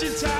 Imagine time.